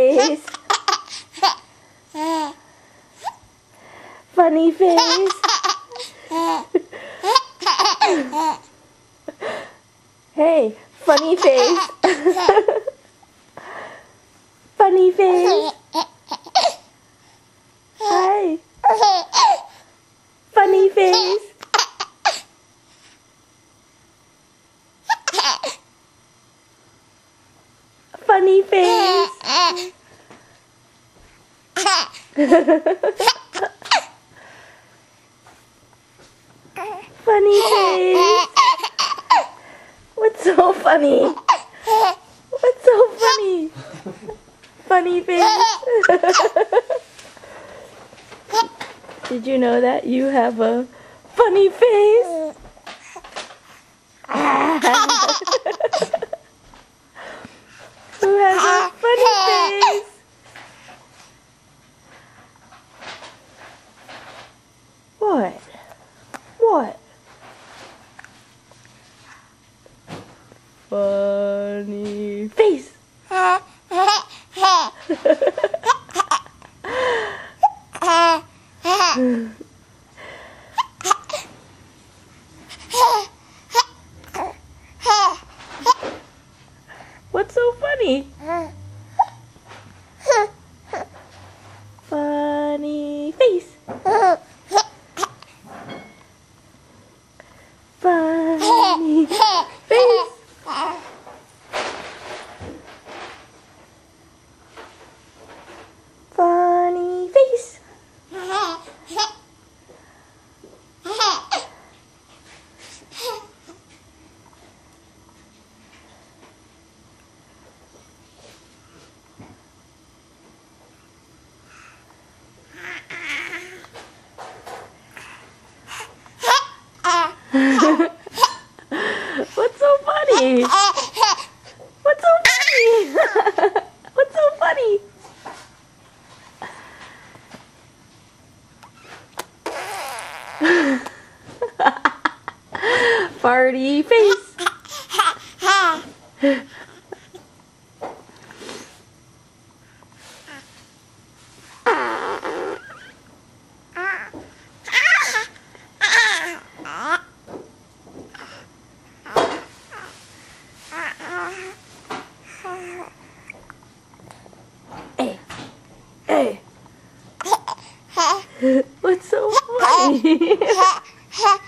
Funny face. hey, funny face. funny face. Hi. Funny face. Funny face. Funny face. What's so funny? What's so funny? Funny face. Did you know that you have a funny face? Who has a funny face? What? What? Funny face. What's so funny? Funny face. Funny face. Funny face. What's so funny? What's so funny? What's so funny? Farty face. so funny.